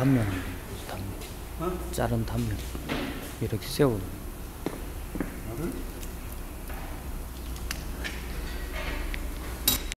단면 단면. 어? 자른 단면. 이렇게 세우는